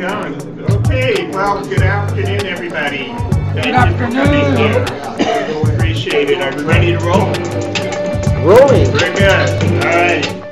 hang uh, on. Okay, well, good afternoon, everybody. Thank Good you for coming here. Appreciate it. Are we ready to roll? Rolling. Very good. All right.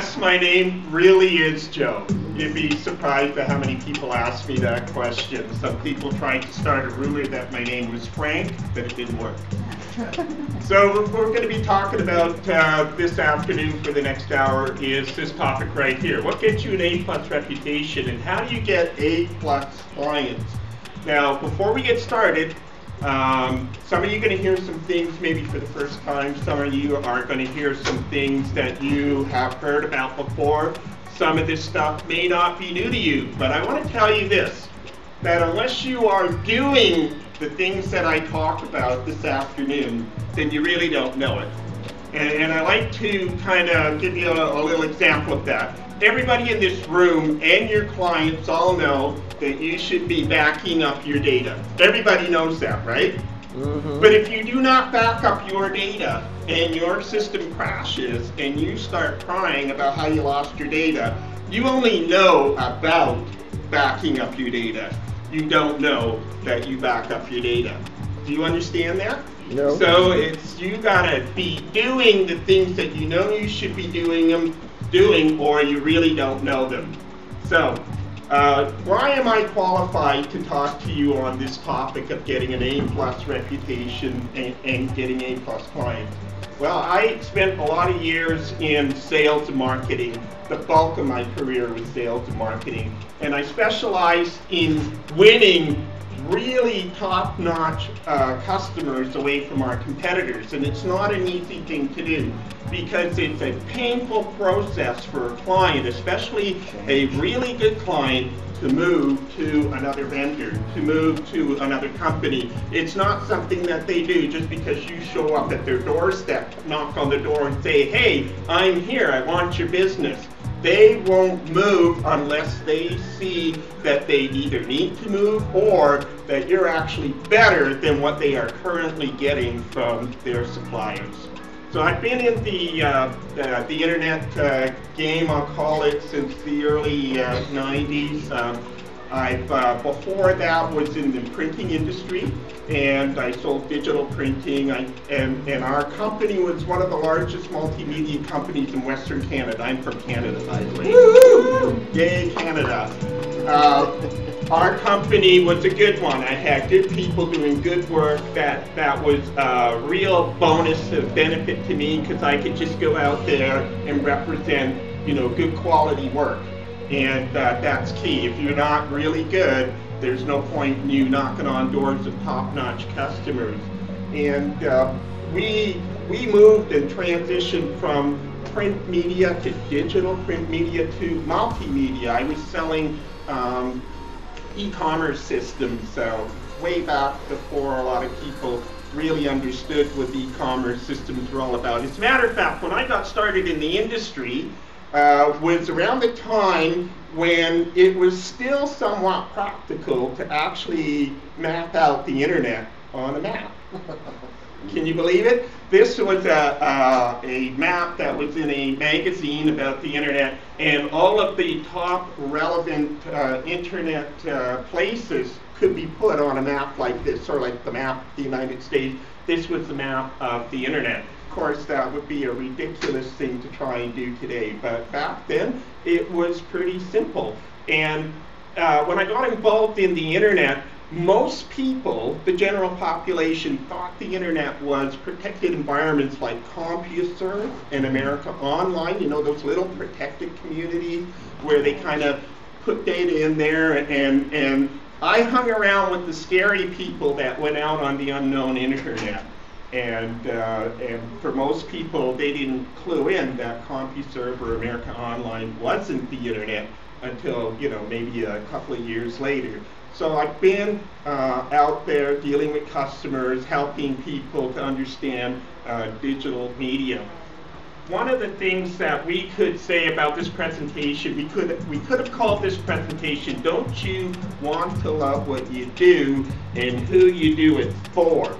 Yes, my name really is Joe. You'd be surprised at how many people ask me that question. Some people tried to start a rumor that my name was Frank, but it didn't work. So we're going to be talking about uh, this afternoon for the next hour is this topic right here. What gets you an A plus reputation, and how do you get A plus clients? Now, before we get started, um, some of you are going to hear some things maybe for the first time. Some of you are going to hear some things that you have heard about before. Some of this stuff may not be new to you, but I want to tell you this that unless you are doing the things that I talk about this afternoon, then you really don't know it. And, and I like to kind of give you a, a little example of that. Everybody in this room and your clients all know that you should be backing up your data. Everybody knows that, right? Mm-hmm. But if you do not back up your data and your system crashes and you start crying about how you lost your data, you only know about backing up your data. You don't know that you back up your data. Do you understand that? No. So it's you gotta be doing the things that you know you should be doing them, doing, or you really don't know them. So, uh, why am I qualified to talk to you on this topic of getting an A plus reputation and, and getting A plus clients? Well, I spent a lot of years in sales and marketing. The bulk of my career was sales and marketing, and I specialized in winning really top-notch uh, customers away from our competitors, and it's not an easy thing to do because it's a painful process for a client, especially a really good client, to move to another vendor, to move to another company. It's not something that they do just because you show up at their doorstep, knock on the door and say, hey, I'm here, I want your business. They won't move unless they see that they either need to move or that you're actually better than what they are currently getting from their suppliers. So I've been in the uh, the, the internet uh, game, I'll call it, since the early uh, 90s. Um, I've uh, before that was in the printing industry, and I sold digital printing. I, and and our company was one of the largest multimedia companies in Western Canada. I'm from Canada, by the way. Yay, Canada! Uh, our company was a good one. I had good people doing good work. That that was a real bonus of benefit to me because I could just go out there and represent, you know, good quality work. And uh, that's key. If you're not really good, there's no point in you knocking on doors of top-notch customers. And uh, we we moved and transitioned from print media to digital print media to multimedia. I was selling um, e-commerce systems so way back before a lot of people really understood what e-commerce systems were all about. As a matter of fact, when I got started in the industry, uh, was around the time when it was still somewhat practical to actually map out the internet on a map. Can you believe it? This was a, uh, a map that was in a magazine about the internet, and all of the top relevant uh, internet uh, places could be put on a map like this, or like the map of the United States. This was the map of the internet. Course, that would be a ridiculous thing to try and do today, but back then it was pretty simple. And uh, when I got involved in the internet, most people, the general population, thought the internet was protected environments like CompuServe and America Online, you know, those little protected communities where they kind of put data in there and, and I hung around with the scary people that went out on the unknown internet. And, uh, and for most people, they didn't clue in that CompuServe or America Online wasn't the internet until, you know, maybe a couple of years later. So I've been uh, out there dealing with customers, helping people to understand uh, digital media. one of the things that we could say about this presentation, we could we could have called this presentation, Don't You Want to Love What You Do and Who You Do It For?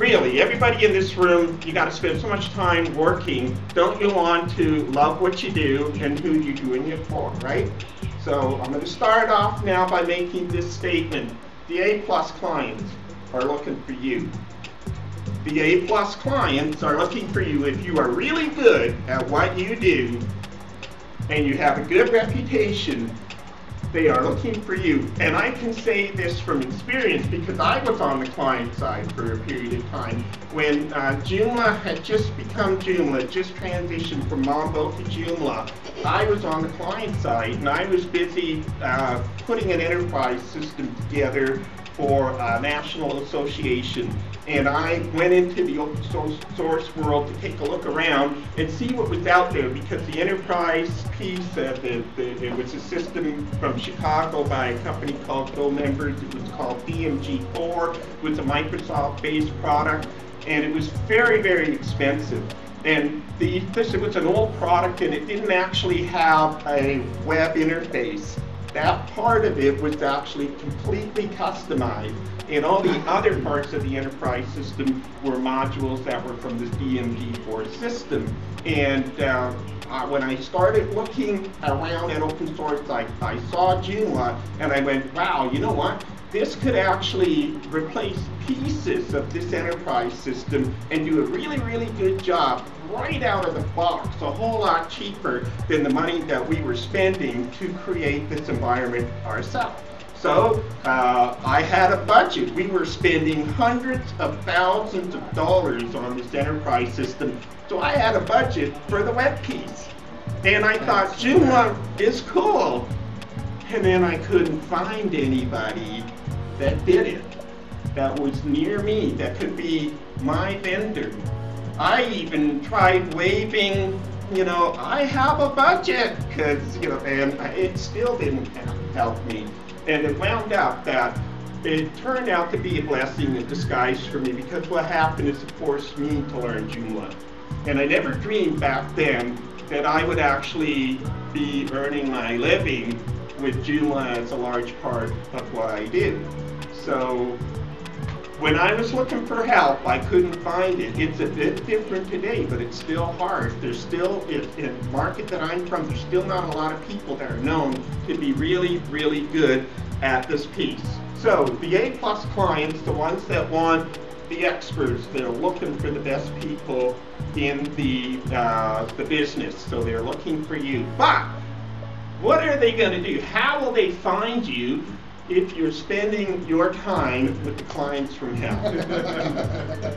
Really, everybody in this room, you got to spend so much time working. Don't you want to love what you do and who you're doing it for, right? So I'm going to start off now by making this statement. The A-plus clients are looking for you the A plus clients are looking for you if you are really good at what you do and you have a good reputation. They are looking for you. And I can say this from experience because I was on the client side for a period of time when uh, Joomla had just become Joomla, just transitioned from Mambo to Joomla. I was on the client side and I was busy uh, putting an enterprise system together for a national association and I went into the open source world to take a look around and see what was out there because the enterprise piece, uh, the, the, it was a system from Chicago by a company called GoMembers. It was called DMG4. It was a Microsoft-based product, and it was very, very expensive. And the, this was an old product, and it didn't actually have a web interface. That part of it was actually completely customized and all the other parts of the enterprise system were modules that were from the DMG4 system. And uh, uh, when I started looking around at open source, I, I saw Joomla and I went, wow, you know what? This could actually replace pieces of this enterprise system and do a really, really good job right out of the box, a whole lot cheaper than the money that we were spending to create this environment ourselves. So uh, I had a budget. We were spending hundreds of thousands of dollars on this enterprise system. So I had a budget for the web piece. And I thought, Joomla is cool. And then I couldn't find anybody that did it, that was near me, that could be my vendor. I even tried waving, you know, I have a budget, because, you know, and it still didn't help me. And it wound up that it turned out to be a blessing in disguise for me because what happened is it forced me to learn Joomla. And I never dreamed back then that I would actually be earning my living with Joomla as a large part of what I did. So when I was looking for help, I couldn't find it. It's a bit different today, but it's still hard. There's still, in the market that I'm from, there's still not a lot of people that are known to be really, really good at this piece. So the A-plus clients, the ones that want the experts, they're looking for the best people in the, uh, the business. So they're looking for you. But what are they going to do? How will they find you? If you're spending your time with the clients from hell.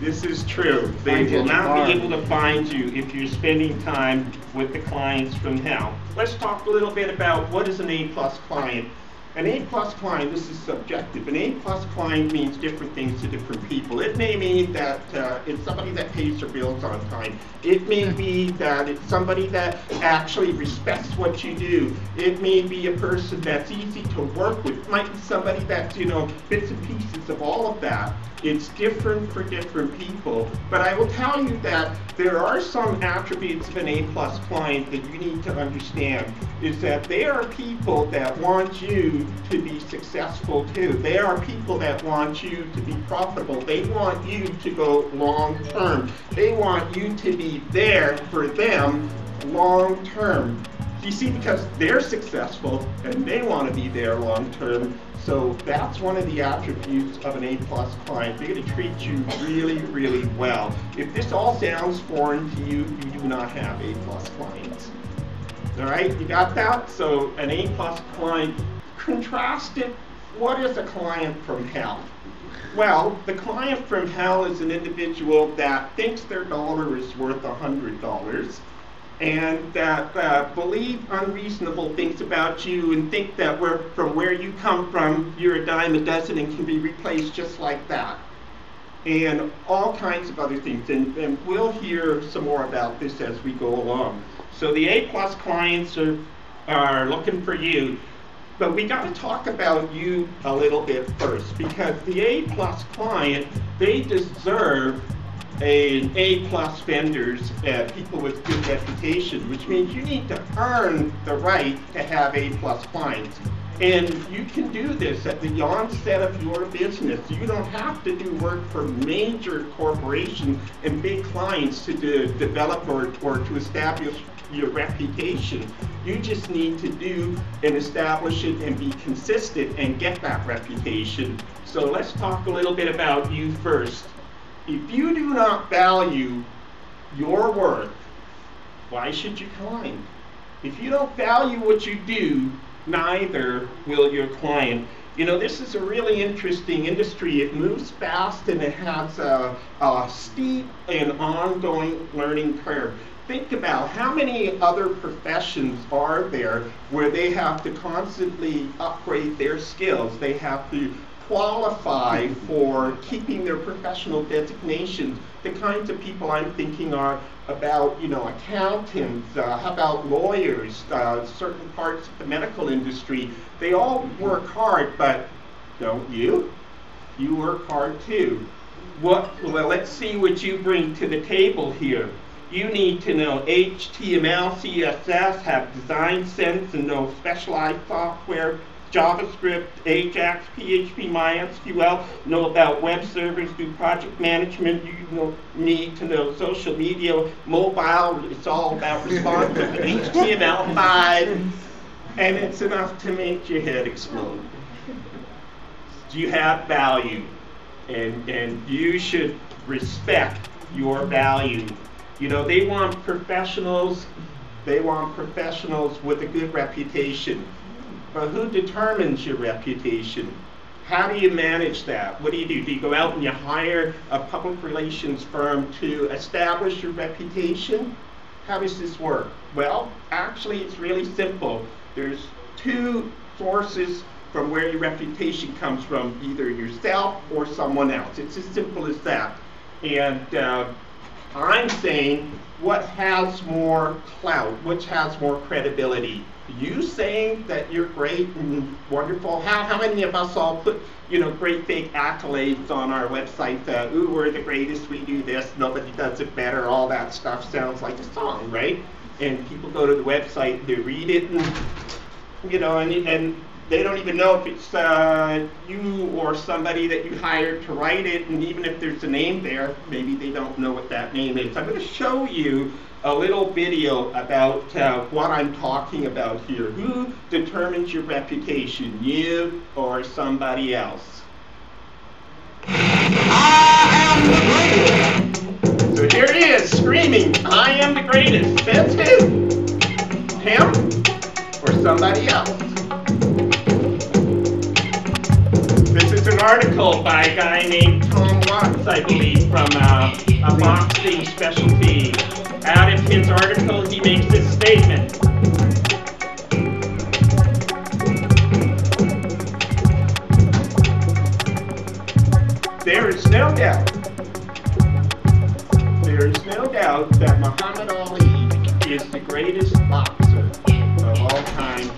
this is true. They will not be able to find you if you're spending time with the clients from hell. Let's talk a little bit about what is an A-plus client. An A-plus client, this is subjective. An A-plus client means different things to different people. It may mean that uh, it's somebody that pays their bills on time. It may be that it's somebody that actually respects what you do. It may be a person that's easy to work with. It might be somebody that's, you know, bits and pieces of all of that. It's different for different people. But I will tell you that there are some attributes of an A-plus client that you need to understand, is that they are people that want you to be successful too. They are people that want you to be profitable. They want you to go long term. They want you to be there for them long term. You see, because they're successful and they want to be there long term, so that's one of the attributes of an A-plus client. They're going to treat you really, really well. If this all sounds foreign to you, you do not have A-plus clients. All right, you got that? So an A-plus client, contrast it. What is a client from hell? Well, the client from hell is an individual that thinks their dollar is worth $100 and that uh, believe unreasonable things about you and think that from where you come from, you're a dime a dozen and can be replaced just like that. And all kinds of other things. And, and we'll hear some more about this as we go along. So the A-plus clients are, are looking for you. But we got to talk about you a little bit first because the A-plus client, they deserve an A-plus vendors, uh, people with good reputation, which means you need to earn the right to have A-plus clients. And you can do this at the onset of your business. You don't have to do work for major corporations and big clients to de- develop or, or to establish your reputation. You just need to do and establish it and be consistent and get that reputation. So let's talk a little bit about you first. If you do not value your worth, why should you climb? If you don't value what you do, neither will your client. You know, this is a really interesting industry. It moves fast and it has a, a steep and ongoing learning curve. Think about how many other professions are there where they have to constantly upgrade their skills. They have to qualify for keeping their professional designations. The kinds of people I'm thinking are about, you know, accountants, uh, how about lawyers, uh, certain parts of the medical industry. They all work hard, but don't you? You work hard too. What, well, let's see what you bring to the table here. You need to know HTML, CSS, have design sense, and know specialized software JavaScript, Ajax, PHP, MySQL, know about web servers, do project management, you know, need to know social media, mobile, it's all about responsive HTML5, and it's enough to make your head explode. You have value, and, and you should respect your value. You know, they want professionals, they want professionals with a good reputation. But who determines your reputation? How do you manage that? What do you do? Do you go out and you hire a public relations firm to establish your reputation? How does this work? Well, actually, it's really simple. There's two sources from where your reputation comes from, either yourself or someone else. It's as simple as that. And uh, I'm saying what has more clout, which has more credibility? You saying that you're great and wonderful, how, how many of us all put, you know, great big accolades on our website, uh, ooh, we're the greatest, we do this, nobody does it better, all that stuff sounds like a song, right? And people go to the website, they read it, and, you know, and, and they don't even know if it's uh, you or somebody that you hired to write it, and even if there's a name there, maybe they don't know what that name is. I'm going to show you a little video about uh, what I'm talking about here. Who determines your reputation, you or somebody else? I am the greatest. So here he is, screaming, I am the greatest. That's who? Him or somebody else? This is an article by a guy named Tom Watts, I believe, from uh, a boxing specialty out of his article, he makes this statement. There is no doubt, there is no doubt that Muhammad Ali is the greatest boxer of all time,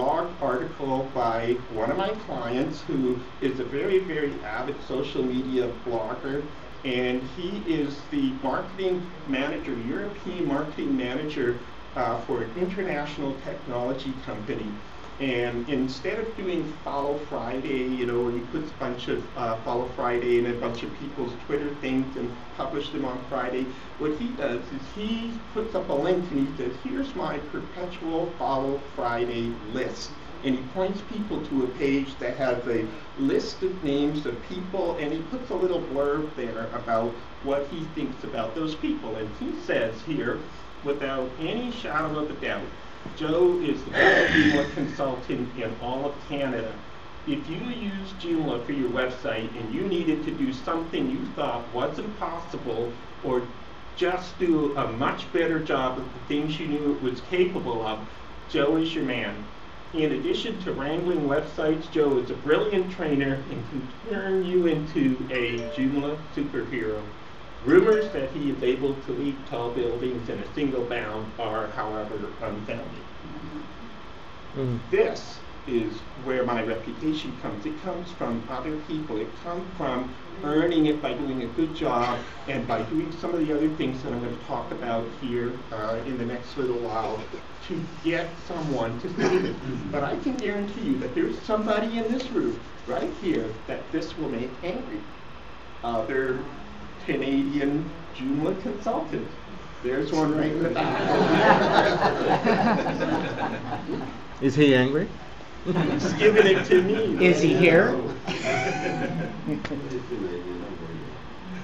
blog article by one of my clients who is a very, very avid social media blogger. And he is the marketing manager, European marketing manager uh, for an international technology company. And instead of doing Follow Friday, you know, where he puts a bunch of uh, Follow Friday in a bunch of people's Twitter things and publish them on Friday, what he does is he puts up a link and he says, here's my perpetual Follow Friday list. And he points people to a page that has a list of names of people and he puts a little blurb there about what he thinks about those people. And he says here, without any shadow of a doubt, Joe is the best Joomla consultant in all of Canada. If you use Joomla for your website and you needed to do something you thought wasn't possible or just do a much better job of the things you knew it was capable of, Joe is your man. In addition to wrangling websites, Joe is a brilliant trainer and can turn you into a Joomla superhero. Rumors that he is able to leap tall buildings in a single bound are, however, unfounded. Mm. This is where my reputation comes. It comes from other people. It comes from earning it by doing a good job and by doing some of the other things that I'm going to talk about here uh, in the next little while to get someone to save it. But I can guarantee you that there's somebody in this room right here that this will make angry. Other Canadian Joomla consultant. There's one right in the back. Is he angry? He's giving it to me. Is he here?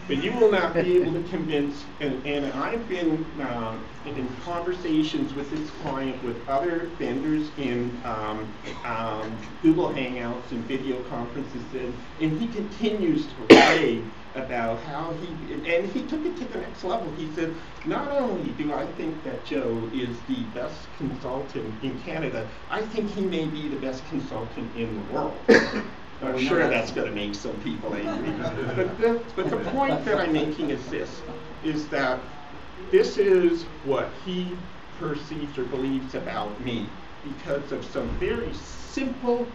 But you will not be able to convince, and, and I've been uh, in conversations with this client with other vendors in um, um, Google Hangouts and video conferences, and, and he continues to rave about how he, and he took it to the next level. He said, not only do I think that Joe is the best consultant in Canada, I think he may be the best consultant in the world. I'm sure that's going to make some people angry. But the, but the point that I'm making is this, is that this is what he perceives or believes about me because of some very simple,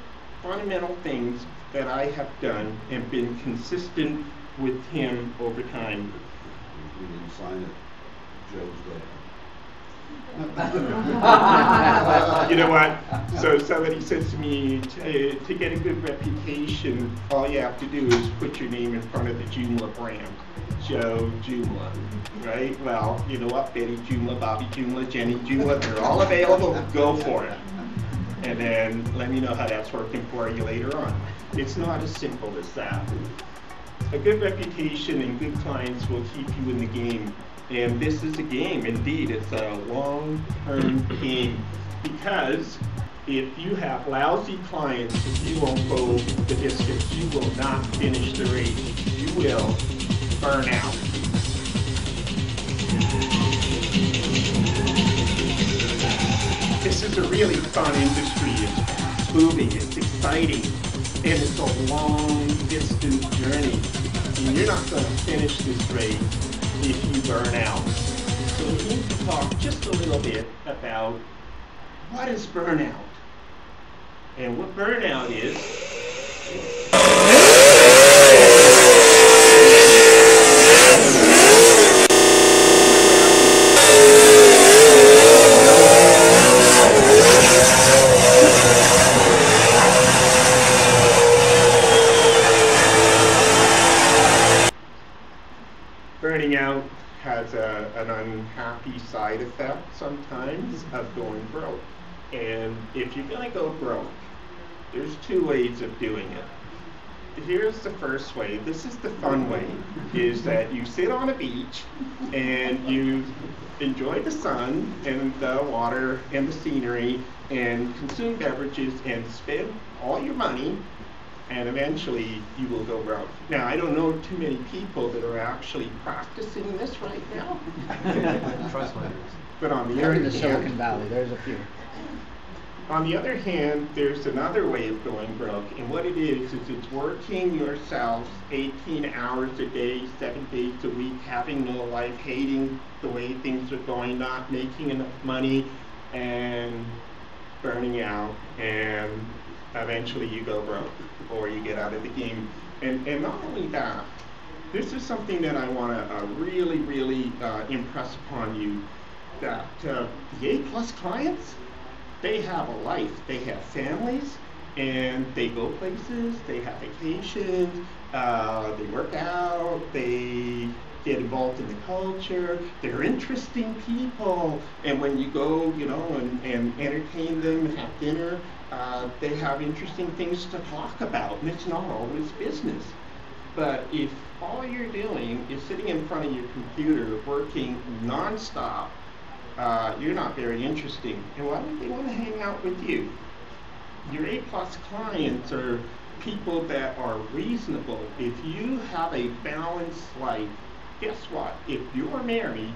fundamental things that I have done and been consistent with him over time. We didn't sign it, Joe's dead. you know what? So somebody says to me, to, uh, to get a good reputation, all you have to do is put your name in front of the Joomla brand. Joe Joomla, right? Well, you know what? Betty Joomla, Bobby Joomla, Jenny Joomla, they're all available. Go for it. And then let me know how that's working for you later on. It's not as simple as that. A good reputation and good clients will keep you in the game and this is a game, indeed. It's a long-term game because if you have lousy clients, you won't go the distance. You will not finish the race. You will burn out. This is a really fun industry. It's moving, it's exciting, and it's a long distance journey. And you're not going to finish this race if you burn out. So we need to talk just a little bit about what is burnout and what burnout is. burning out has a, an unhappy side effect sometimes of going broke. And if you're going to go broke, there's two ways of doing it. Here's the first way. This is the fun way. Is that you sit on a beach and you enjoy the sun and the water and the scenery and consume beverages and spend all your money and eventually you will go broke. Now, I don't know too many people that are actually practicing this right now. Trust me. But on the other in the Silicon hand, Valley, there's a few. On the other hand, there's another way of going broke, and what it is is it's working yourself 18 hours a day, seven days a week, having no life, hating the way things are going, not making enough money, and burning out, and eventually you go broke or you get out of the game. And and not only that, this is something that I want to uh, really, really uh, impress upon you that uh, the A plus clients, they have a life, they have families, and they go places, they have vacations, uh, they work out, they get involved in the culture, they're interesting people, and when you go, you know, and, and entertain them and have dinner, uh, they have interesting things to talk about, and it's not always business. But if all you're doing is sitting in front of your computer working nonstop, uh, you're not very interesting. And why would they want to hang out with you? Your A plus clients are people that are reasonable. If you have a balanced life, guess what? If you're married,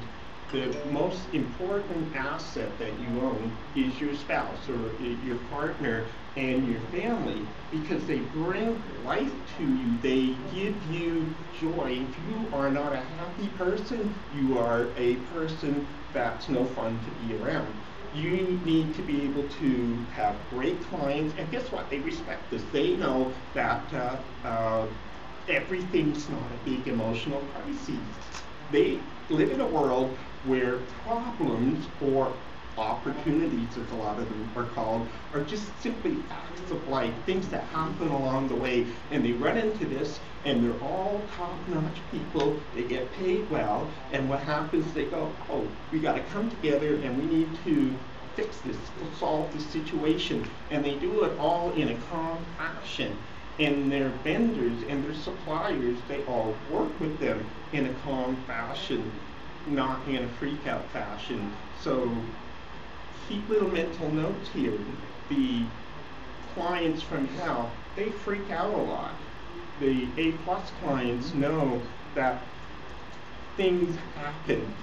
the most important asset that you own is your spouse or your partner and your family because they bring life to you. They give you joy. If you are not a happy person, you are a person that's no fun to be around. You need to be able to have great clients, and guess what? They respect this. They know that uh, uh, everything's not a big emotional crisis. They live in a world where problems or opportunities, as a lot of them are called, are just simply facts of life, things that happen along the way. And they run into this, and they're all top-notch people. They get paid well, and what happens? They go, "Oh, we got to come together, and we need to fix this, solve this situation." And they do it all in a calm fashion. And their vendors and their suppliers, they all work with them in a calm fashion, not in a freak out fashion. So keep little mental notes here. The clients from hell, they freak out a lot. The A plus clients know that things happen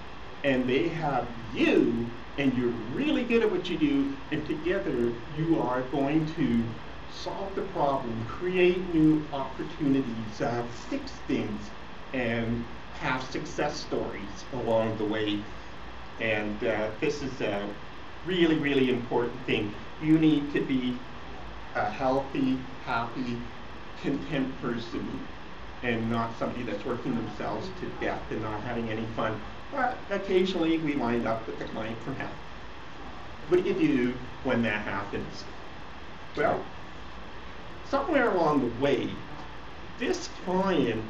and they have you and you're really good at what you do and together you are going to solve the problem, create new opportunities, uh, fix things, and have success stories along the way. And uh, this is a really, really important thing. You need to be a healthy, happy, content person and not somebody that's working themselves to death and not having any fun. But occasionally we wind up with a client from hell. What do you do when that happens? Well, somewhere along the way, this client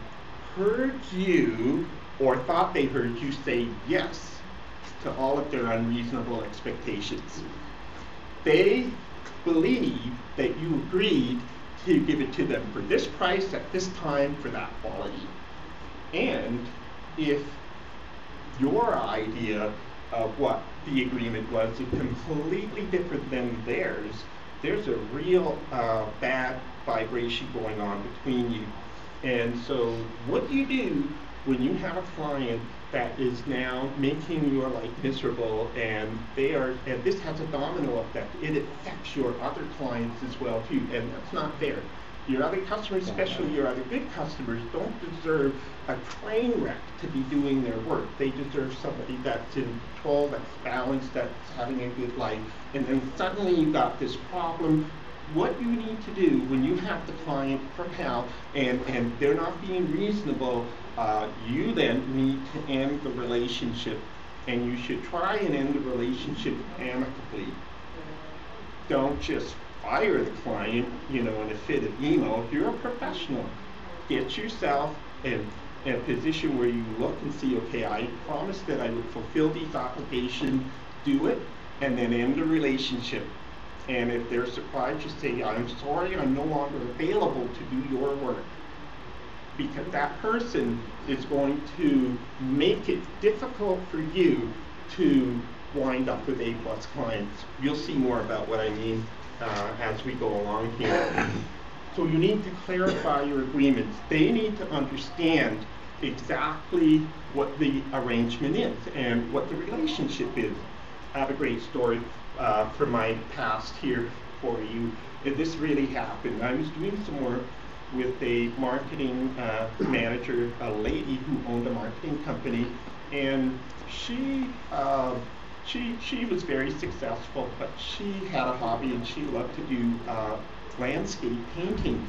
heard you or thought they heard you say yes to all of their unreasonable expectations. They believe that you agreed to give it to them for this price at this time for that quality. And if your idea of what the agreement was is completely different than theirs, there's a real uh, bad vibration going on between you. And so, what do you do when you have a client that is now making your life miserable and they are and this has a domino effect it affects your other clients as well too and that's not fair. Your other customers especially your other good customers don't deserve a train wreck to be doing their work. They deserve somebody that's in control that's balanced that's having a good life. And then suddenly you got this problem. What you need to do when you have the client from hell and, and they're not being reasonable uh, you then need to end the relationship and you should try and end the relationship amicably. Don't just fire the client, you know, in a fit of emo. If you're a professional, get yourself in, in a position where you look and see, okay, I promised that I would fulfill these obligations, do it, and then end the relationship. And if they're surprised, just say, I'm sorry, I'm no longer available to do your work because that person is going to make it difficult for you to wind up with A plus clients. You'll see more about what I mean uh, as we go along here. So you need to clarify your agreements. They need to understand exactly what the arrangement is and what the relationship is. I have a great story. uh, from my past here for you. This really happened. I was doing some work with a marketing uh, manager, a lady who owned a marketing company, and she uh, she she was very successful, but she had a hobby and she loved to do uh, landscape painting,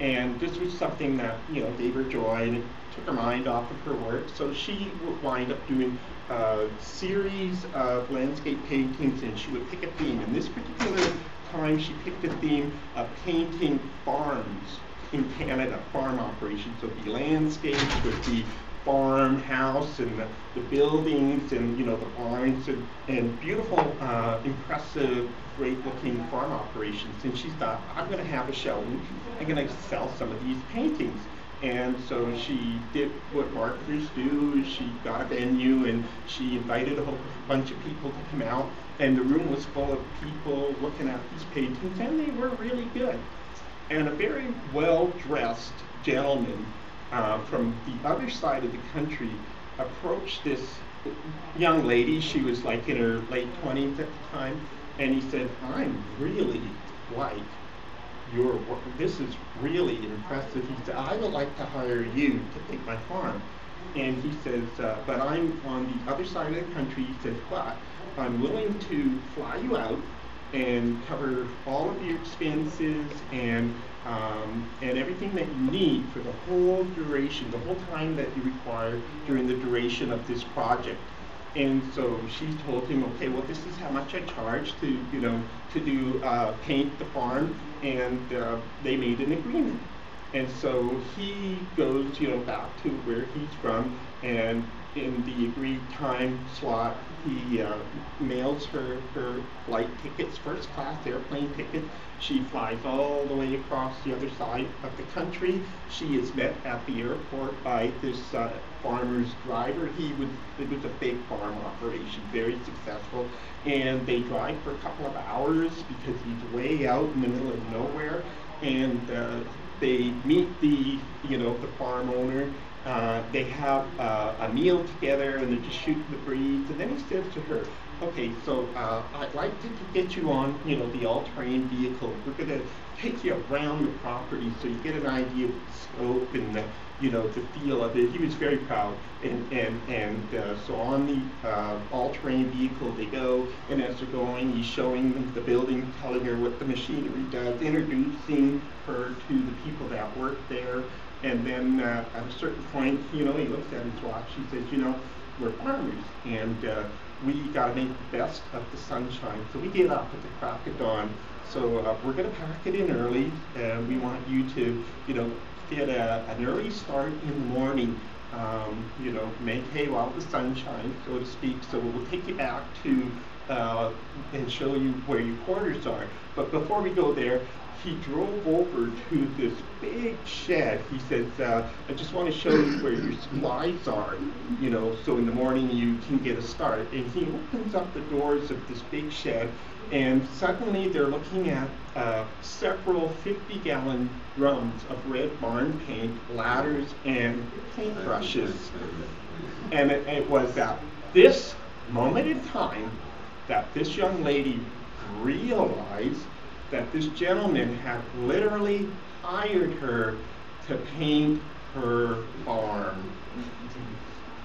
and this was something that you know gave her joy and it took her mind off of her work. So she would wind up doing a series of landscape paintings, and she would pick a theme. And this particular time, she picked a theme of painting farms in Canada, farm operations. So be landscapes, would be farmhouse and the, the buildings and you know the barns and, and beautiful, uh, impressive, great-looking farm operations. And she thought, I'm going to have a show. and I'm going to sell some of these paintings. And so she did what marketers do. She got a venue and she invited a whole bunch of people to come out. And the room was full of people looking at these paintings, and they were really good. And a very well dressed gentleman uh, from the other side of the country approached this young lady. She was like in her late 20s at the time. And he said, I'm really like your work. This is really impressive. He said, I would like to hire you to take my farm. And he says, uh, but I'm on the other side of the country. He says, but I'm willing to fly you out and cover all of your expenses and um, and everything that you need for the whole duration, the whole time that you require during the duration of this project. And so she told him, okay, well, this is how much I charge to, you know, to do uh, paint the farm, and uh, they made an agreement. And so he goes, you know, back to where he's from, and in the agreed time slot, he uh, mails her her flight tickets, first class airplane ticket. She flies all the way across the other side of the country. She is met at the airport by this uh, farmer's driver. He was it was a big farm operation, very successful, and they drive for a couple of hours because he's way out in the middle of nowhere, and uh, they meet the you know the farm owner uh, they have uh, a meal together and they're just shooting the breeze. And then he says to her, okay, so uh, I'd like to, to get you on, you know, the all-terrain vehicle. We're going to take you around the property so you get an idea of the scope and the, you know, the feel of it. He was very proud. And, and, and uh, so on the uh, all-terrain vehicle they go, and as they're going, he's showing them the building, telling her what the machinery does, introducing her to the people that work there. And then uh, at a certain point, you know, he looks at his watch. He says, you know, we're farmers, and uh, we got to make the best of the sunshine. So we get up at the crack of dawn. So uh, we're going to pack it in early, and we want you to, you know, get a, an early start in the morning. Um, you know, make hay while the sun shines, so to speak. So we'll take you back to uh, and show you where your quarters are. But before we go there, he drove over to this big shed. He says, uh, I just want to show you where your supplies are, you know, so in the morning you can get a start. And he opens up the doors of this big shed, and suddenly they're looking at uh, several 50 gallon drums of red barn paint, ladders, and paintbrushes. And it, it was at this moment in time that this young lady realized that this gentleman had literally hired her to paint her farm.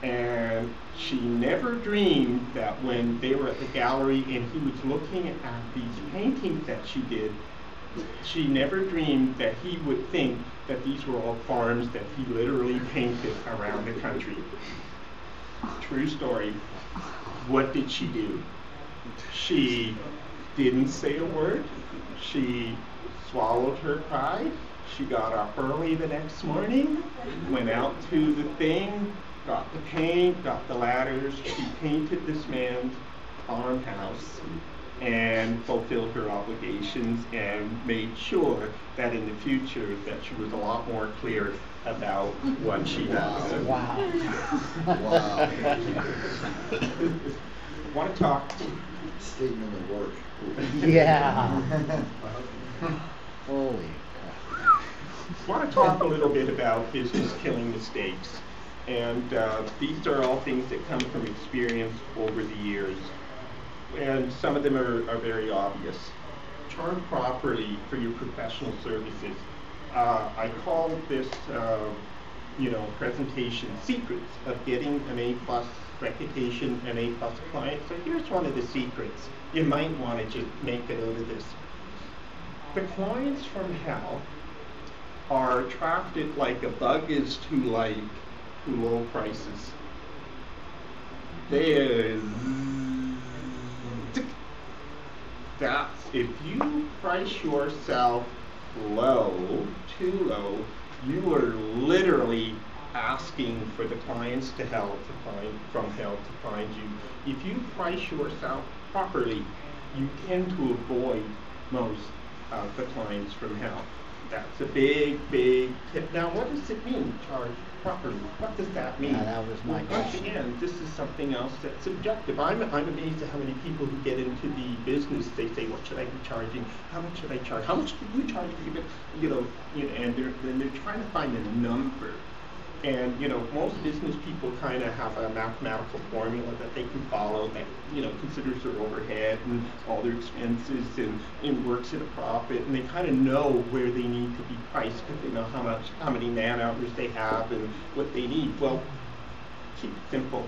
And she never dreamed that when they were at the gallery and he was looking at these paintings that she did, she never dreamed that he would think that these were all farms that he literally painted around the country. True story. What did she do? She didn't say a word. She swallowed her pride. She got up early the next morning, went out to the thing, got the paint, got the ladders. She painted this man's farmhouse and fulfilled her obligations and made sure that in the future that she was a lot more clear about what she does. Wow. Wow. Want to talk Statement of work. Yeah. Holy crap. want to talk a little bit about business killing mistakes. And uh, these are all things that come from experience over the years. and some of them are, are very obvious. Charge properly for your professional services. Uh, I call this, uh, you know, presentation secrets of getting an A plus reputation, an A plus client. So here's one of the secrets. You might want to just make a note of this. The clients from hell are attracted like a bug is to light to low prices. There's that's if you price yourself low, too low, you are literally asking for the clients to hell to find from hell to find you. If you price yourself properly, you tend to avoid most of the clients from hell. That's a big, big tip. Now, what does it mean, charge properly? What does that mean? Yeah, that was my well, Once again, this is something else that's subjective. I'm, I'm amazed at how many people who get into the business, they say, what should I be charging? How much should I charge? How much do you charge for your, bu-" you know, you know, and they're, then they're trying to find a number. And, you know, most business people kind of have a mathematical formula that they can follow that, you know, considers their overhead and all their expenses and, and works at a profit. And they kind of know where they need to be priced because they know how much, how many man hours they have and what they need. Well, keep it simple.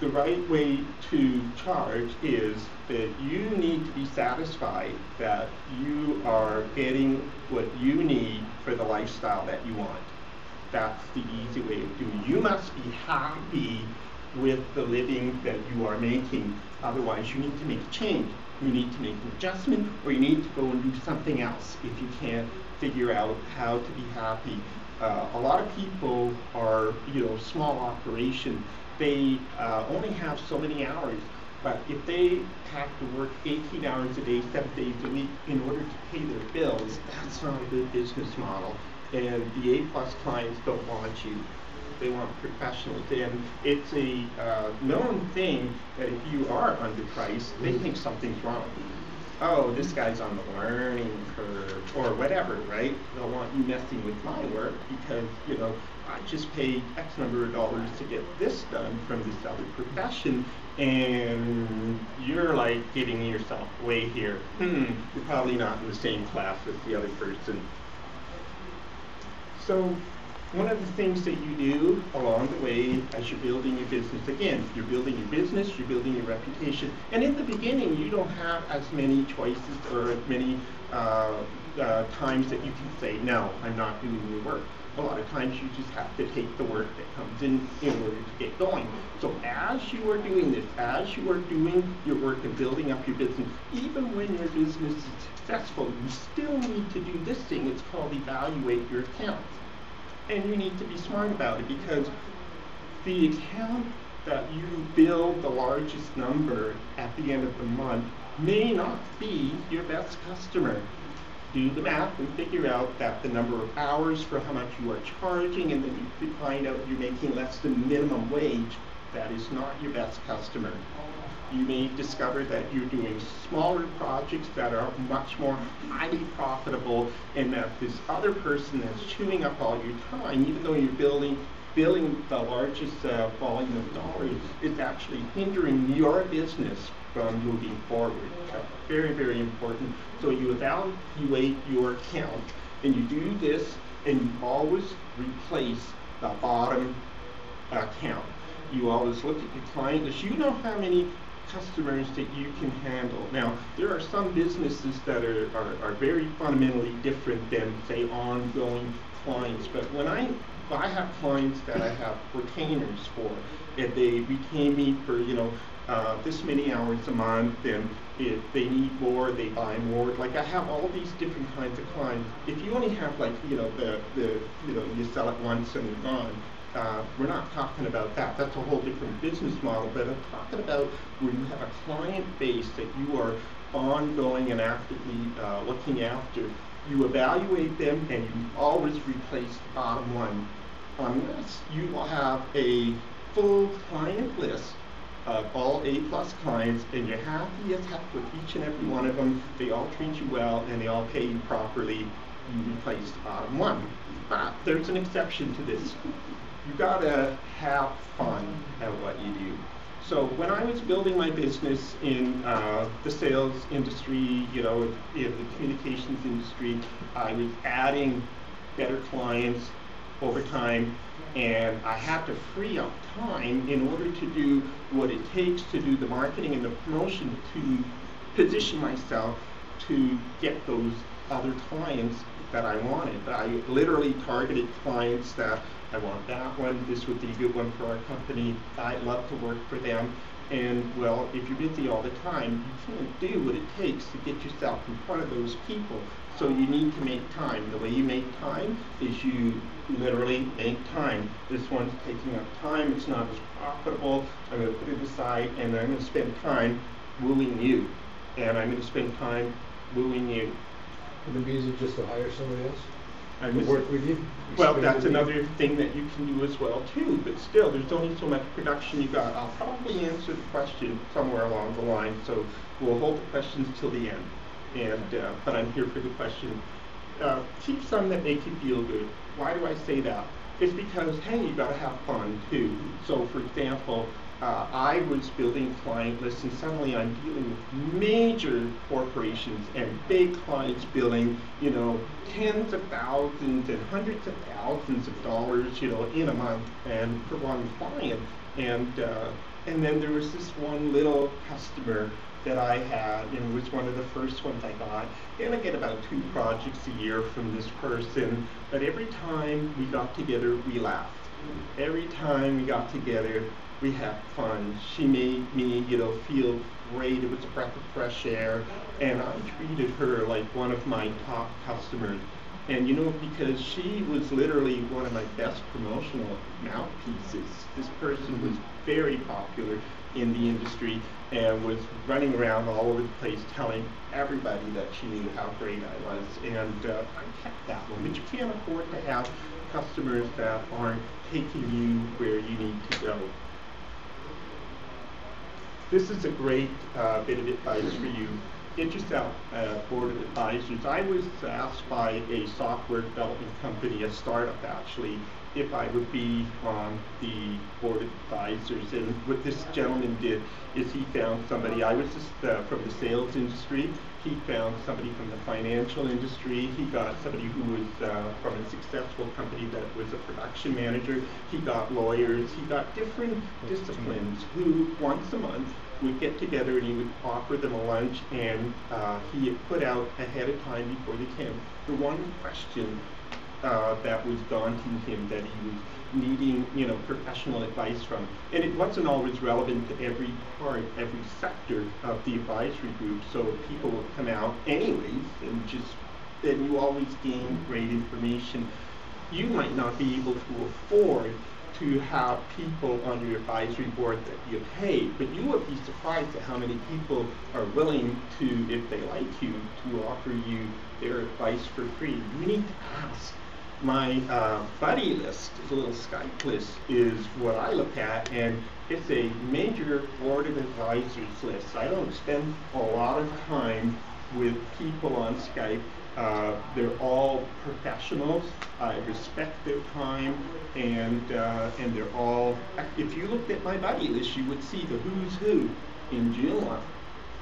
The right way to charge is that you need to be satisfied that you are getting what you need for the lifestyle that you want. That's the easy way of doing it. You must be happy with the living that you are making. Otherwise, you need to make a change. You need to make an adjustment, or you need to go and do something else if you can't figure out how to be happy. Uh, a lot of people are, you know, small operation. They uh, only have so many hours. But if they have to work 18 hours a day, seven days a week in order to pay their bills, that's not a good business model. And the A plus clients don't want you. They want professionals. And it's a uh, known thing that if you are underpriced, they think something's wrong. Oh, this guy's on the learning curve, or whatever, right? They'll want you messing with my work because, you know, I just paid X number of dollars to get this done from this other profession, and you're like getting yourself way here. Hmm, you're probably not in the same class as the other person. So one of the things that you do along the way as you're building your business, again, you're building your business, you're building your reputation, and in the beginning you don't have as many choices or as many uh, uh, times that you can say, no, I'm not doing your work. A lot of times you just have to take the work that comes in in order to get going. So as you are doing this, as you are doing your work and building up your business, even when your business is successful, you still need to do this thing. It's called evaluate your accounts and you need to be smart about it because the account that you bill the largest number at the end of the month may not be your best customer. Do the math and figure out that the number of hours for how much you are charging, and then you find out you're making less than minimum wage. That is not your best customer. You may discover that you're doing smaller projects that are much more highly profitable, and that this other person that's chewing up all your time, even though you're building billing the largest uh, volume of dollars, is actually hindering your business from moving forward. Very, very important. So you evaluate your account, and you do this, and you always replace the bottom account. You always look at your client list. You know how many customers that you can handle. Now, there are some businesses that are, are, are very fundamentally different than, say, ongoing clients. But when I I have clients that I have retainers for, and they retain me for, you know, uh, this many hours a month, and if they need more, they buy more. Like I have all these different kinds of clients. If you only have like, you know, the, the you know, you sell it once and you're gone, uh, we're not talking about that. That's a whole different business model. But I'm talking about where you have a client base that you are ongoing and actively uh, looking after. You evaluate them and you always replace the bottom one. Unless you have a full client list of all A plus clients and you're happy as heck with each and every one of them, they all treat you well and they all pay you properly, you replace the bottom one. But there's an exception to this you gotta have fun at what you do. So when I was building my business in uh, the sales industry, you know, in the communications industry, I was adding better clients over time, and I had to free up time in order to do what it takes to do the marketing and the promotion to position myself to get those other clients that I wanted. I literally targeted clients that I want that one, this would be a good one for our company, I'd love to work for them. And well, if you're busy all the time, you can't do what it takes to get yourself in front of those people. So you need to make time. The way you make time is you literally make time. This one's taking up time, it's not as profitable. I'm going to put it aside and I'm going to spend time wooing you. And I'm going to spend time wooing you. Would it be easy just to hire somebody else I'm to work with you? Well, that's another thing that you can do as well too, but still, there's only so much production you got. I'll probably answer the question somewhere along the line, so we'll hold the questions till the end. And, uh, but I'm here for the question. Uh, keep some that make you feel good. Why do I say that? It's because, hey, you gotta have fun too. So for example, uh, I was building client lists and suddenly I'm dealing with major corporations and big clients billing, you know, tens of thousands and hundreds of thousands of dollars, you know, in a month and for one client. And, uh, and then there was this one little customer that I had, and it was one of the first ones I got. And I get about two projects a year from this person, but every time we got together, we laughed. Every time we got together, we had fun. She made me, you know, feel great. It was a breath of fresh air, and I treated her like one of my top customers. And you know, because she was literally one of my best promotional mouthpieces. This person was very popular in the industry and was running around all over the place telling everybody that she knew how great I was. And uh, I kept that one. But you can't afford to have customers that aren't taking you where you need to go. This is a great uh, bit of advice for you. Get yourself a board of advisors. I was asked by a software development company, a startup actually, if I would be on the board of advisors. And what this gentleman did is he found somebody, I was just uh, from the sales industry, he found somebody from the financial industry, he got somebody who was uh, from a successful company that was a production manager, he got lawyers, he got different disciplines who once a month would get together and he would offer them a lunch and uh, he had put out ahead of time before they came the one question uh, that was daunting him that he was needing, you know, professional advice from. And it wasn't always relevant to every part, every sector of the advisory group. So people would come out anyways and just, then you always gain great information. You might not be able to afford to have people on your advisory board that you pay, but you would be surprised at how many people are willing to, if they like you, to offer you their advice for free. You need to ask my uh, buddy list, the little Skype list, is what I look at, and it's a major board of advisors list. I don't spend a lot of time with people on Skype. Uh, they're all professionals. I respect their time, and uh, and they're all. If you looked at my buddy list, you would see the who's who in Joomla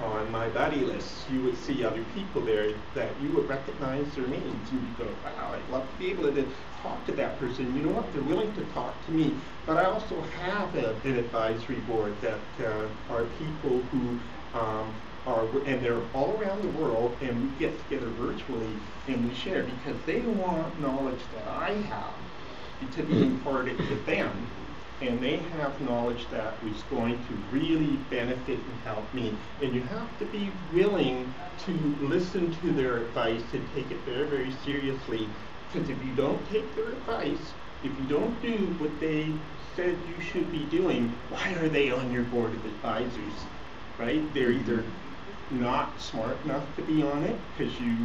on my buddy list, you would see other people there that you would recognize their names. You would go, wow, I'd love to be able to talk to that person. You know what? They're willing to talk to me. But I also have a, an advisory board that uh, are people who um, are, and they're all around the world, and we get together virtually and we share because they want knowledge that I have to be imparted to them and they have knowledge that is going to really benefit and help me. And you have to be willing to listen to their advice and take it very, very seriously. Because if you don't take their advice, if you don't do what they said you should be doing, why are they on your board of advisors? Right? They're mm-hmm. either not smart enough to be on it because you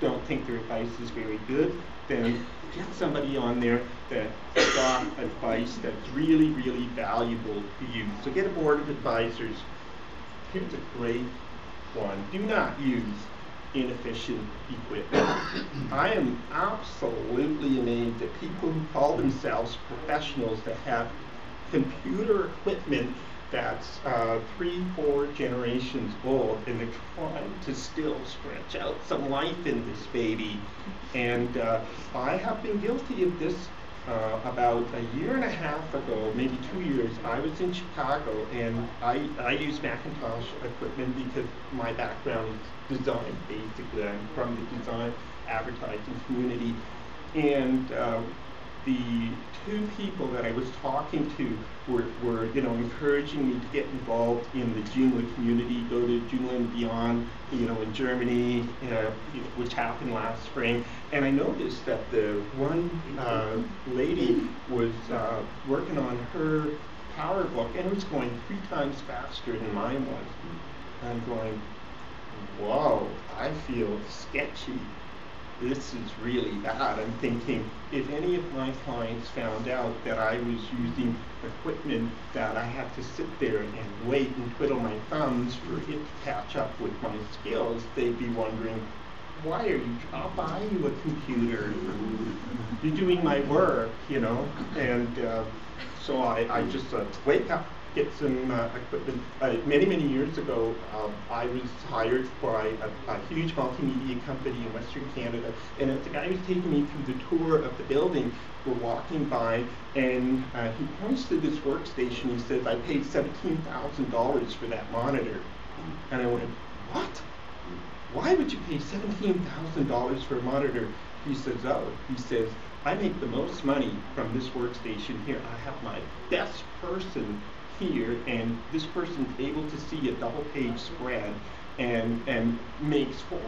don't think their advice is very good, then get somebody on there that's got advice that's really, really valuable to you. So get a board of advisors. Here's a great one. Do not use inefficient equipment. I am absolutely amazed at people who call themselves professionals that have computer equipment that's uh, three, four generations old, and they're trying to still stretch out some life in this baby. And uh, I have been guilty of this uh, about a year and a half ago, maybe two years. I was in Chicago, and I, I use Macintosh equipment because my background is design, basically. I'm from the design advertising community. And uh, the two people that I was talking to were, were, you know, encouraging me to get involved in the Joomla community, go to Joomla and Beyond, you know, in Germany, which happened last spring. And I noticed that the one uh, lady was uh, working on her PowerBook, and it was going three times faster than mine was. I'm going, whoa, I feel sketchy this is really bad. I'm thinking if any of my clients found out that I was using equipment that I had to sit there and wait and twiddle my thumbs for it to catch up with my skills, they'd be wondering, why are you, I'll buy you a computer. You're doing my work, you know? And uh, so I, I just uh, wake up get some uh, equipment. Uh, many, many years ago, um, I was hired by a, a, huge multimedia company in Western Canada, and as the guy was taking me through the tour of the building, we're walking by, and uh, he points to this workstation. He says, I paid $17,000 for that monitor. And I went, what? Why would you pay $17,000 for a monitor? He says, oh, he says, I make the most money from this workstation here. I have my best person here, and this person's able to see a double page spread and and makes four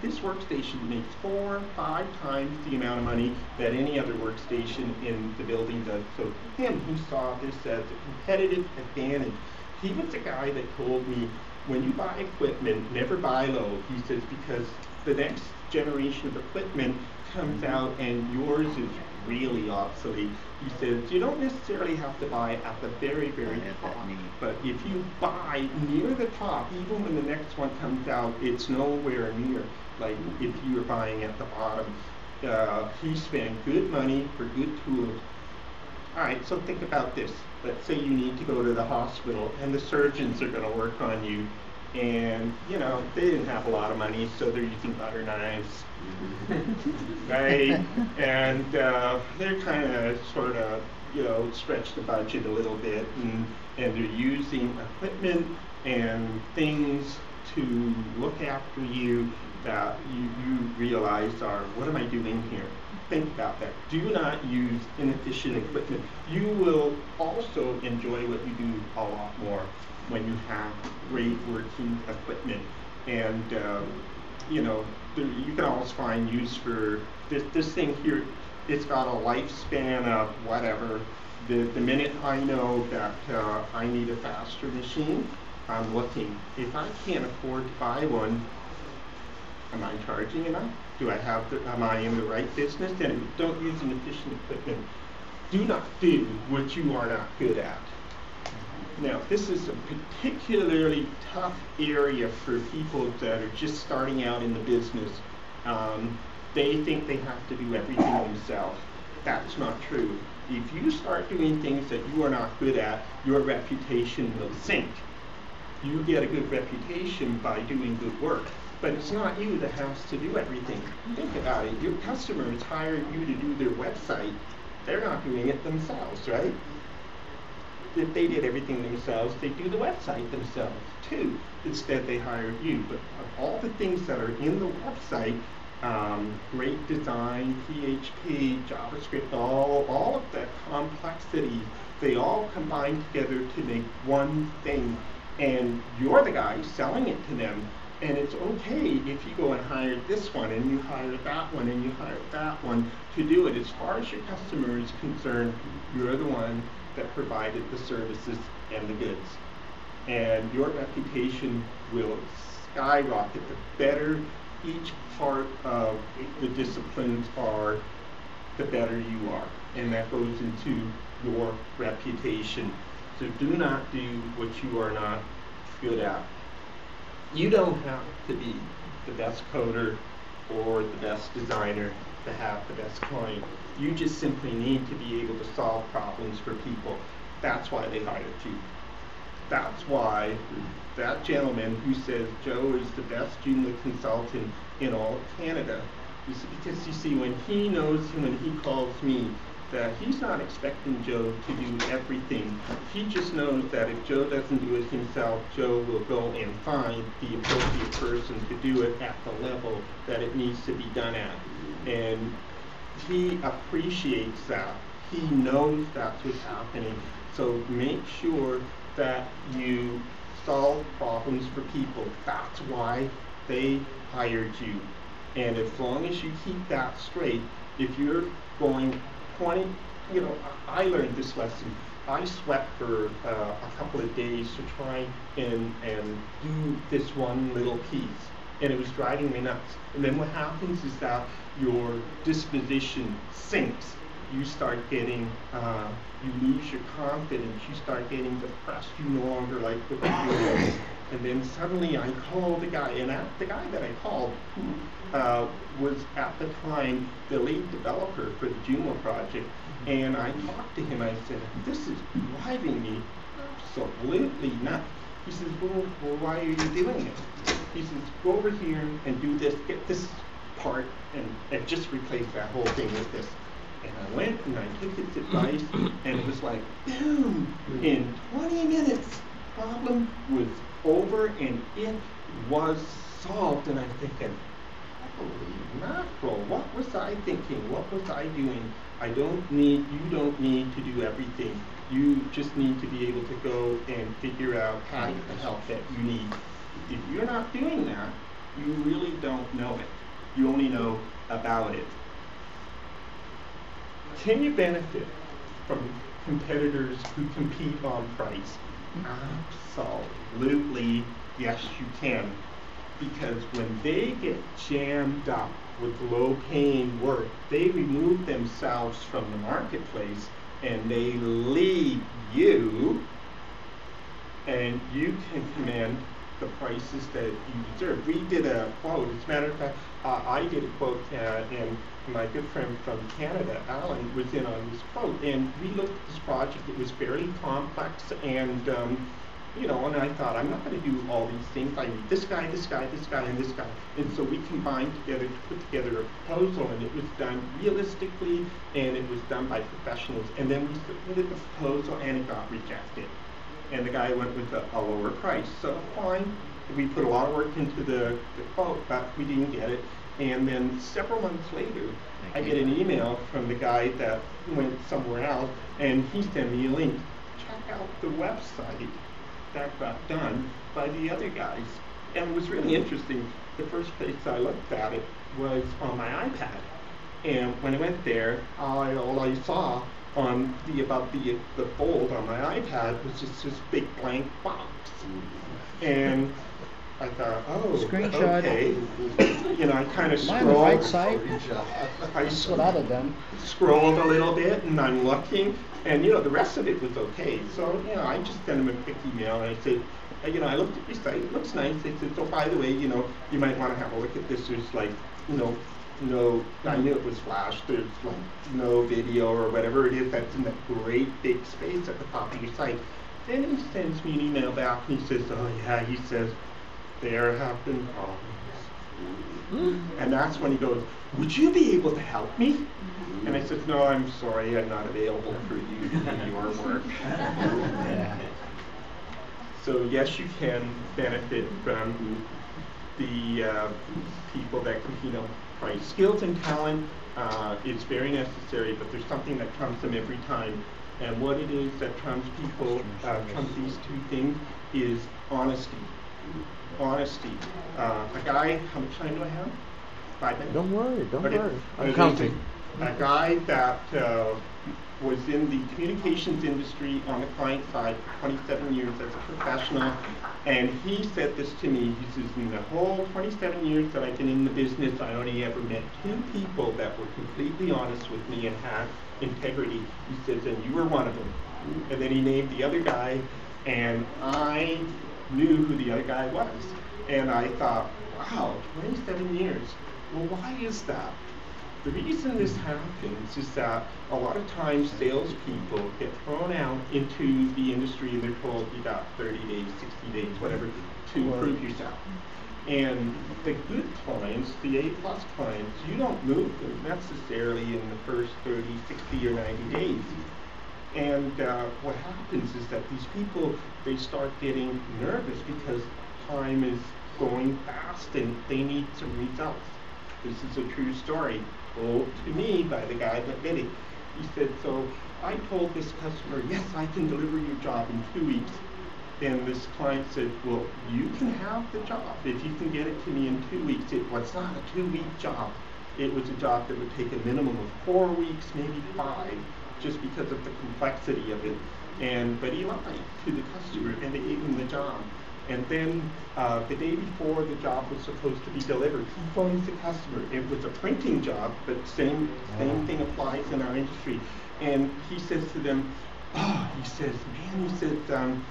this workstation makes four five times the amount of money that any other workstation in the building does. So him he saw this as a competitive advantage. He was the guy that told me when you buy equipment never buy low he says because the next generation of equipment comes out and yours is really obsolete. He says you don't necessarily have to buy at the very, very top, but if you buy near the top, even when the next one comes out, it's nowhere near like if you were buying at the bottom. Uh, he spent good money for good tools. All right, so think about this. Let's say you need to go to the hospital and the surgeons are going to work on you and you know they didn't have a lot of money, so they're using butter knives, right? And uh, they're kind of sort of you know stretch the budget a little bit, and and they're using equipment and things to look after you that you, you realize are what am I doing here? Think about that. Do not use inefficient equipment. You will also enjoy what you do a lot more when you have great working equipment. And, uh, you know, there, you can always find use for this, this thing here. It's got a lifespan of whatever. The, the minute I know that uh, I need a faster machine, I'm looking. If I can't afford to buy one, am I charging enough? Do I have the, am I in the right business? And don't use inefficient equipment. Do not do what you are not good at. Now, this is a particularly tough area for people that are just starting out in the business. Um, they think they have to do everything themselves. That's not true. If you start doing things that you are not good at, your reputation will sink. You get a good reputation by doing good work, but it's not you that has to do everything. Think about it. Your customers hire you to do their website. They're not doing it themselves, right? If they did everything themselves, they'd do the website themselves too. Instead, they hired you. But all the things that are in the website, um, great design, PHP, JavaScript, all, all of that complexity, they all combine together to make one thing. And you're the guy selling it to them. And it's okay if you go and hire this one and you hire that one and you hire that one to do it. As far as your customer is concerned, you're the one that provided the services and the goods. And your reputation will skyrocket. The better each part of the disciplines are, the better you are. And that goes into your reputation. So do not do what you are not good at. You don't have to be the best coder or the best designer to have the best client. You just simply need to be able to solve problems for people. That's why they hired you. that's why that gentleman who says Joe is the best Joomla consultant in all of Canada, is because you see, when he knows when he calls me, that he's not expecting Joe to do everything. He just knows that if Joe doesn't do it himself, Joe will go and find the appropriate person to do it at the level that it needs to be done at. And he appreciates that. He knows that's what's happening. So make sure that you solve problems for people. That's why they hired you. And as long as you keep that straight, if you're going 20, you know, I learned this lesson. I sweat for uh, a couple of days to try and, and do this one little piece. And it was driving me nuts. And then what happens is that your disposition sinks. You start getting, uh, you lose your confidence. You start getting depressed. You no longer like you're doing. And then suddenly I called the guy, and that, the guy that I called, who uh, was at the time the lead developer for the Joomla project, and I talked to him. I said, "This is driving me absolutely nuts." He says, "Well, well why are you doing it?" He says, "Go over here and do this. Get this part, and, and just replace that whole thing with this." And I went and I took his advice, and it was like, boom! In 20 minutes, problem was over and it was solved. And I'm thinking, holy mackerel, what was I thinking? What was I doing? I don't need, you don't need to do everything. You just need to be able to go and figure out how to help that you need. If you're not doing that, you really don't know it. You only know about it. Can you benefit from competitors who compete on price? Absolutely, yes, you can. Because when they get jammed up with low paying work, they remove themselves from the marketplace and they leave you, and you can command the prices that you deserve. We did a quote, as a matter of fact, uh, I did a quote, uh, and my good friend from Canada, Alan, was in on this quote. And we looked at this project, it was fairly complex, and um, you know, and I thought, I'm not going to do all these things. I need this guy, this guy, this guy, and this guy. And so we combined together to put together a proposal, and it was done realistically, and it was done by professionals. And then we submitted the proposal, and it got rejected. And the guy went with a, a lower price. So fine, we put a lot of work into the, the quote, but we didn't get it. And then several months later, I get an email from the guy that went somewhere else, and he sent me a link. Check out the website that got done by the other guys. And it was really interesting. The first place I looked at it was on my iPad. And when I went there, I, all I saw on the about the the fold on my iPad was just this big blank box. And I thought, oh, Screenshot. okay. You know, I kind of Am I on the right scrolled. side? I That's what I'd have done. scrolled a little bit and I'm looking and you know the rest of it was okay. So you know I just sent him a quick email and I said, uh, you know I looked at your site, it looks nice. I said, so by the way, you know you might want to have a look at this. There's like you know no I knew it was Flash. There's like no video or whatever it is that's in that great big space at the top of your site. Then he sends me an email back and he says, oh yeah, he says there have been problems. And that's when he goes, Would you be able to help me? And I said, No, I'm sorry, I'm not available for you to do your work. Yeah. So, yes, you can benefit from the uh, people that compete on price. Skills and talent uh, is very necessary, but there's something that trumps them every time. And what it is that trumps people, uh, trumps these two things, is honesty. Honesty. Uh, a guy, how much time do I have? Five minutes? Don't worry, don't Okay. worry. I'm counting. A guy that uh, was in the communications industry on the client side for 27 years as a professional, and he said this to me. He says, in the whole 27 years that I've been in the business, I only ever met two people that were completely honest with me and had integrity. He says, and you were one of them. And then he named the other guy, and I knew who the other guy was. And I thought, wow, 27 years. Well, why is that? The reason this happens is that a lot of times salespeople get thrown out into the industry and they're told you got 30 days, 60 days, whatever, to prove yourself. And the good clients, the A plus clients, you don't move them necessarily in the first 30, 60, or 90 days. And uh, what happens is that these people, they start getting nervous because time is going fast and they need some results. This is a true story told to me by the guy that did it. He said, so I told this customer, yes, I can deliver your job in two weeks. And this client said, well, you can have the job if you can get it to me in two weeks. It was not a two-week job. It was a job that would take a minimum of four weeks, maybe five, just because of the complexity of it. And but he lied to the customer, and they gave him the job. And then uh, the day before the job was supposed to be delivered, he phones the customer. It was a printing job, but same same thing applies in our industry. And he says to them, "Oh," he says, "Man," he said. Um,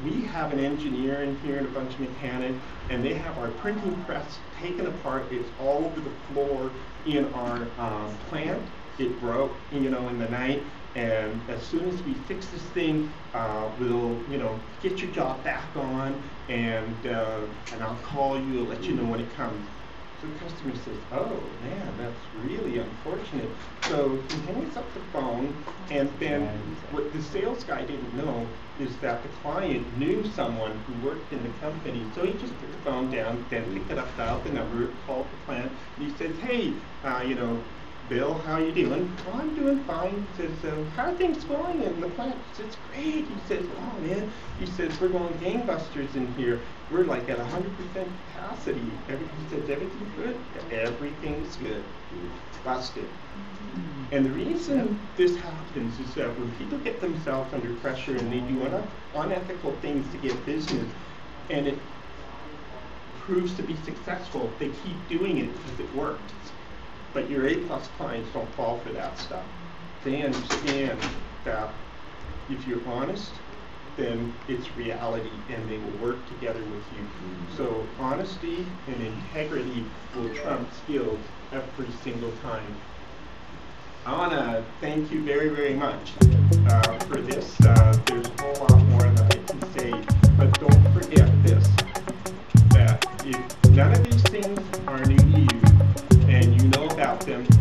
we have an engineer in here and a bunch of mechanics, and they have our printing press taken apart. It's all over the floor in our um, plant. It broke, you know, in the night. And as soon as we fix this thing, uh, we'll, you know, get your job back on, and uh, and I'll call you, and let you know when it comes. So the customer says, "Oh man, that's really unfortunate." So he hangs up the phone, and then what the sales guy didn't know is that the client knew someone who worked in the company. So he just put the phone down, then picked it up, dialed the number, called the plant, and he says, "Hey, uh, you know, Bill, how are you doing? Oh, I'm doing fine. He says, um, how are things going in the plant? He says, great. He says, oh man. He says, we're going gangbusters in here. We're like at 100% capacity. Every, he says, everything's good? Everything's good. Busted. And the reason this happens is that when people get themselves under pressure and they do un- unethical things to get business, and it proves to be successful, they keep doing it because it works. But your A plus clients don't fall for that stuff. They understand that if you're honest, then it's reality and they will work together with you. Mm-hmm. So honesty and integrity will trump skills every single time. I want to thank you very, very much uh, for this. Uh, there's a whole lot more that I can say, but don't forget this, that if none of these things them